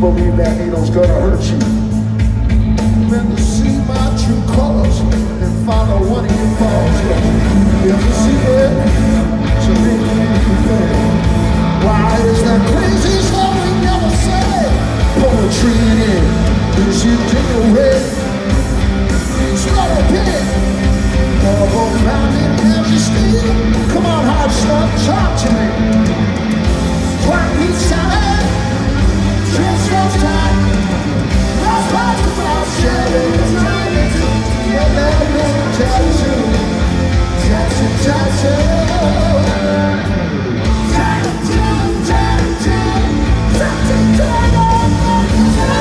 believe that needle's gonna hurt you. Better see my true colors and follow of your falls. You ever see it? To make you think. Why is that crazy we never say? Poetry in it. Is you take away? Smell a pit. Double pounding majesty. Come on, hot stuff, talk to me. White meat salad. Chips roast time. Roast past the brown shelly. Yeah, baby, tattoo. Tattoo, tattoo. Tattoo, tattoo. Tattoo, Give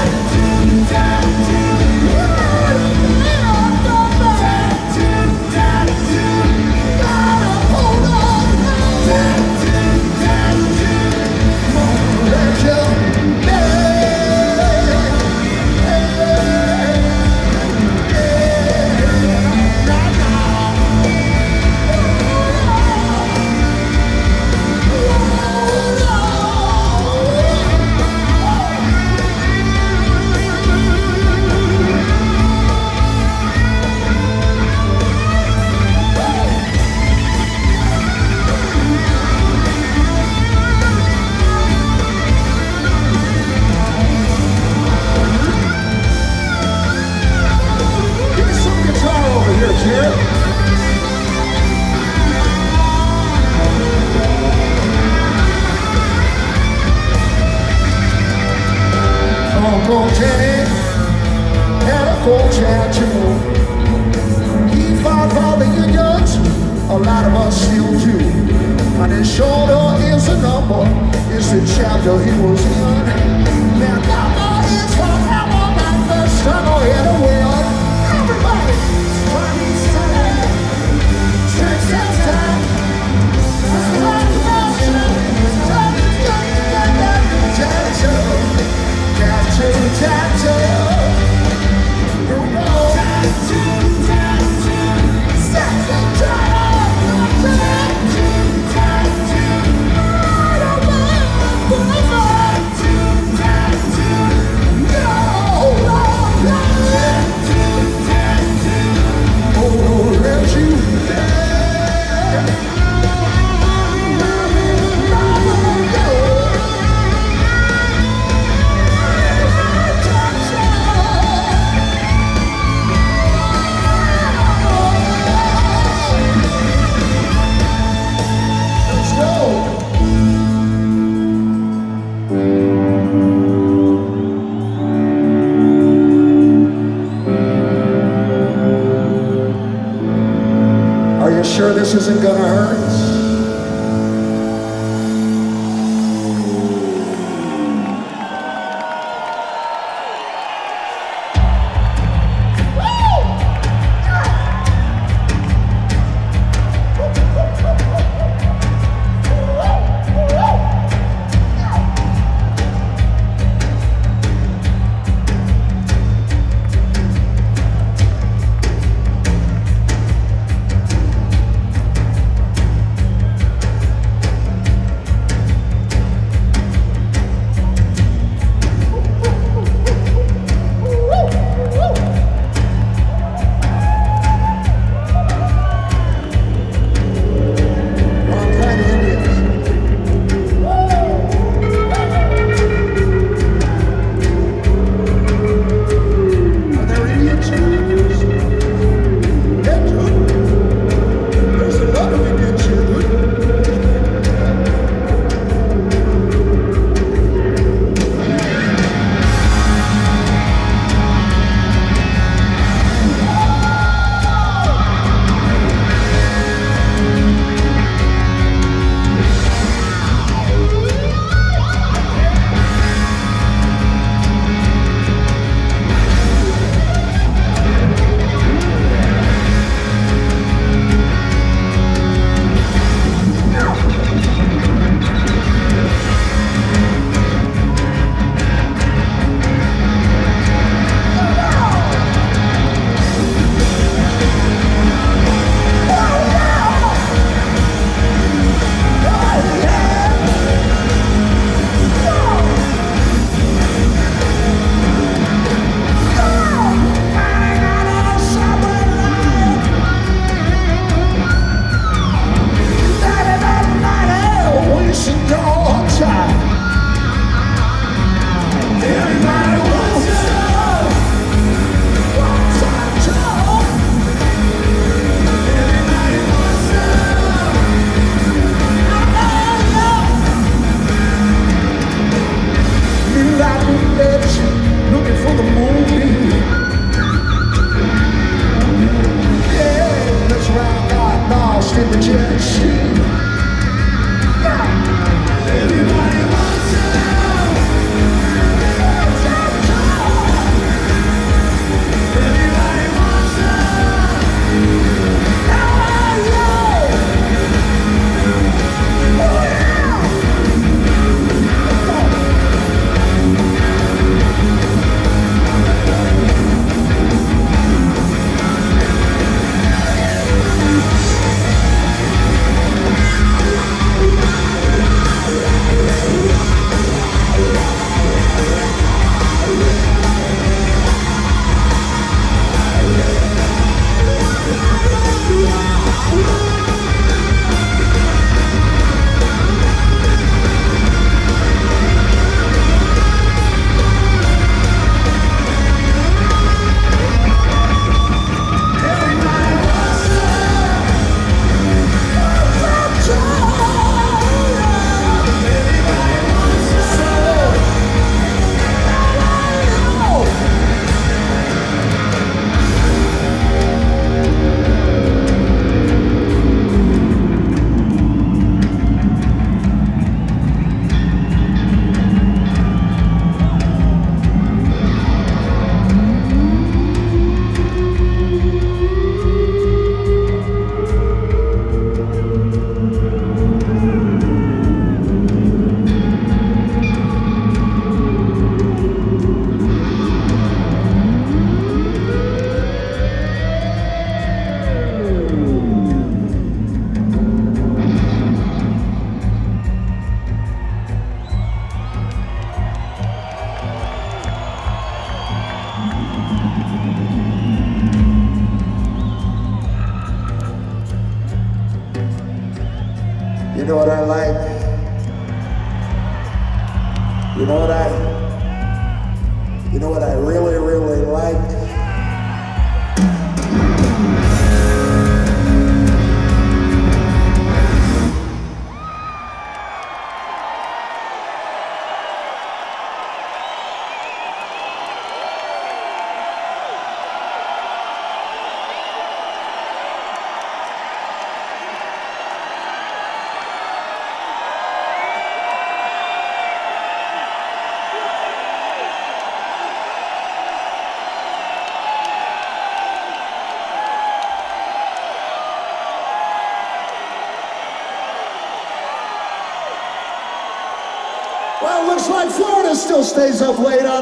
sure this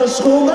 school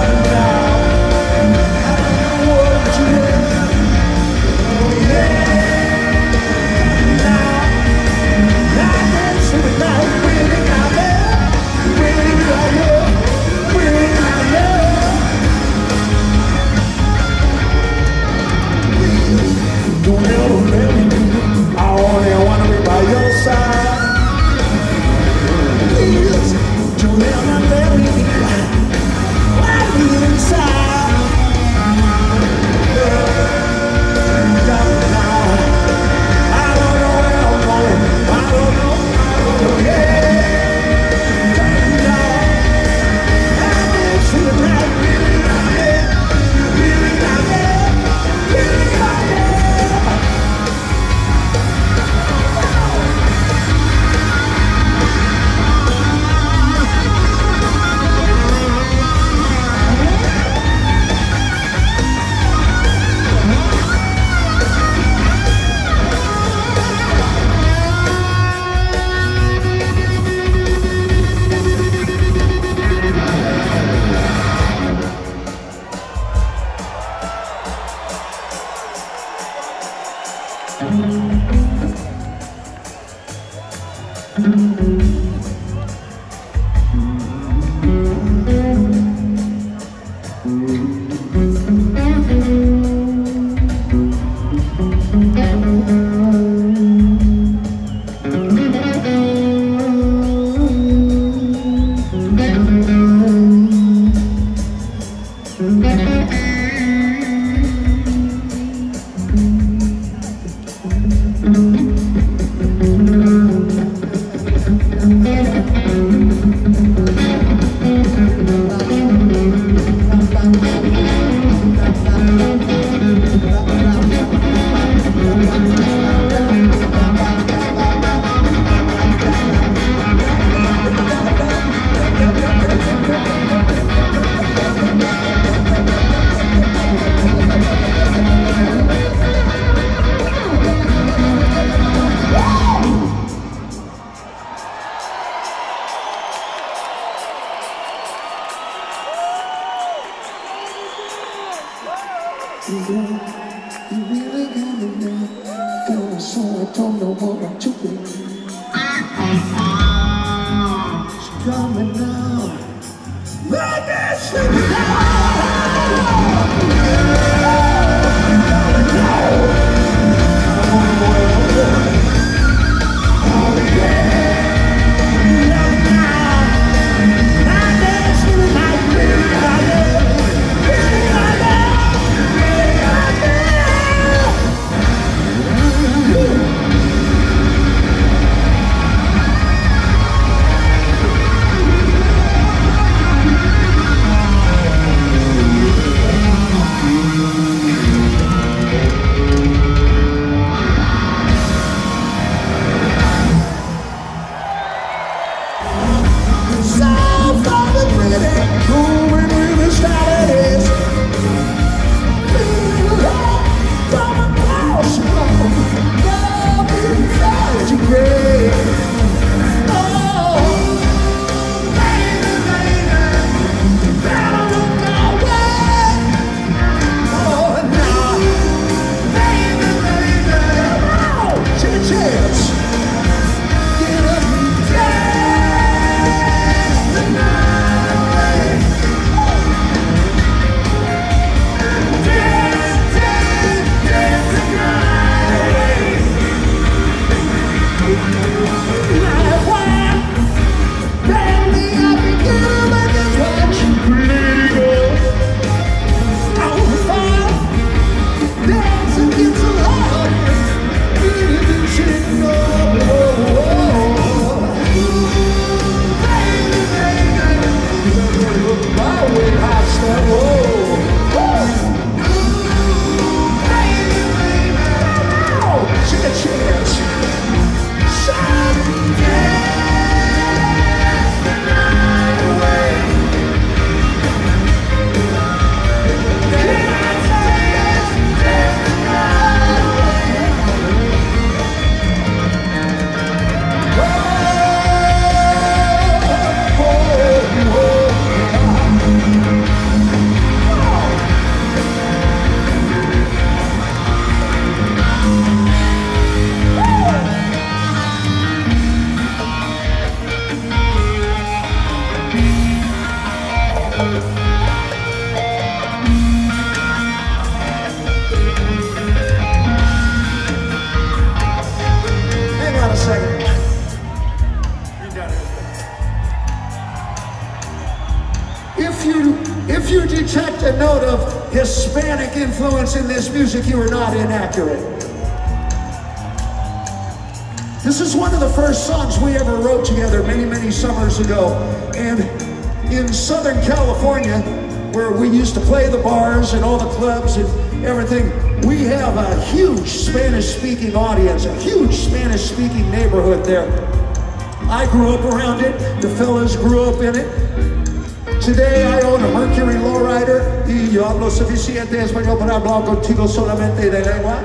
grew up in it. Today I own a Mercury Lowrider y yo hablo suficiente español para hablar contigo solamente de lengua.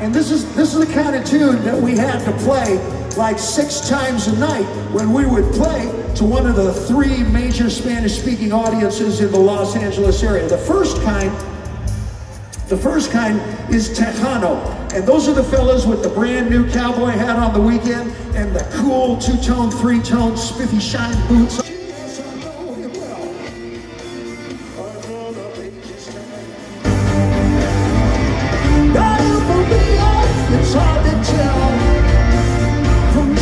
And this is, this is the kind of tune that we had to play like six times a night when we would play to one of the three major Spanish-speaking audiences in the Los Angeles area. The first kind, the first kind is Tejano. And those are the fellas with the brand new cowboy hat on the weekend and the cool two-tone, three-tone, spiffy shine boots. It's hard to tell from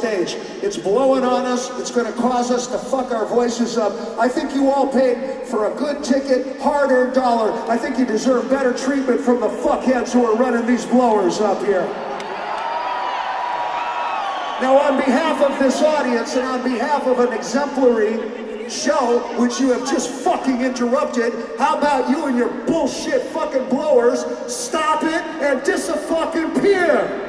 stage. It's blowing on us. It's going to cause us to fuck our voices up. I think you all paid for a good ticket, hard-earned dollar. I think you deserve better treatment from the fuckheads who are running these blowers up here. Now, on behalf of this audience and on behalf of an exemplary show, which you have just fucking interrupted, how about you and your bullshit fucking blowers stop it and dis-a-fucking-peer?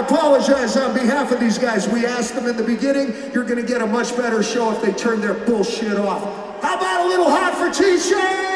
I apologize on behalf of these guys. We asked them in the beginning, you're gonna get a much better show if they turn their bullshit off. How about a little hot for teacher?